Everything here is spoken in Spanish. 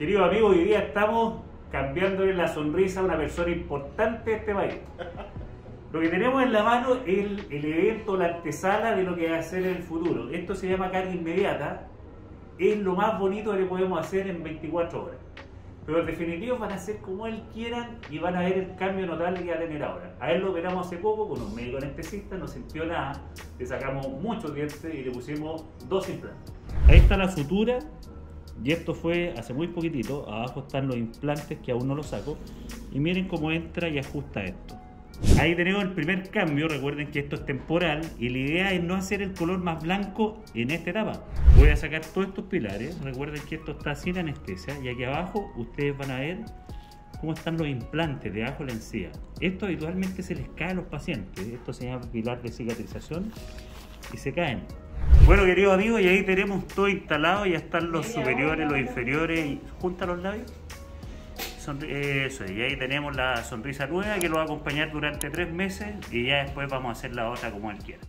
Queridos amigos, hoy día estamos cambiándole la sonrisa a una persona importante de este país. Lo que tenemos en la mano es el, el evento, la antesala de lo que va a ser en el futuro. Esto se llama carga inmediata. Es lo más bonito que podemos hacer en 24 horas. Pero en definitiva van a ser como él quieran y van a ver el cambio notable que va a tener ahora. A él lo operamos hace poco con un médico anestesista, no sintió nada, le sacamos muchos dientes y le pusimos dos implantes. Ahí está la sutura y esto fue hace muy poquitito. Abajo están los implantes que aún no los saco. Y miren cómo entra y ajusta esto. Ahí tenemos el primer cambio, recuerden que esto es temporal y la idea es no hacer el color más blanco en esta etapa. Voy a sacar todos estos pilares, recuerden que esto está sin anestesia y aquí abajo ustedes van a ver cómo están los implantes debajo de la encía. Esto habitualmente se les cae a los pacientes, esto se llama pilar de cicatrización y se caen. Bueno queridos amigos, y ahí tenemos todo instalado, ya están los superiores, los inferiores, y junta los labios. Eso, y ahí tenemos la sonrisa nueva que lo va a acompañar durante tres meses y ya después vamos a hacer la otra como él quiera.